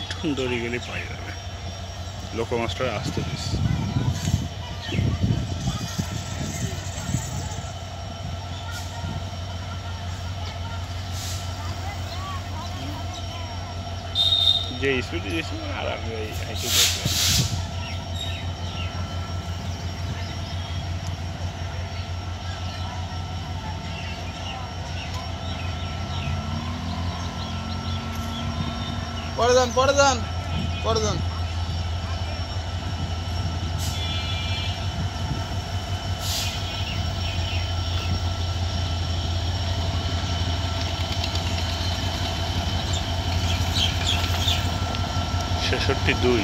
একটু দড়ি গেলে পাই যাবে লোকমাস্টার আসতে দিস যে স্পিডে দিয়েছি আর আমি ওই হাইটে দেখলাম পরে যান পরে যান ছেষট্টি দুই।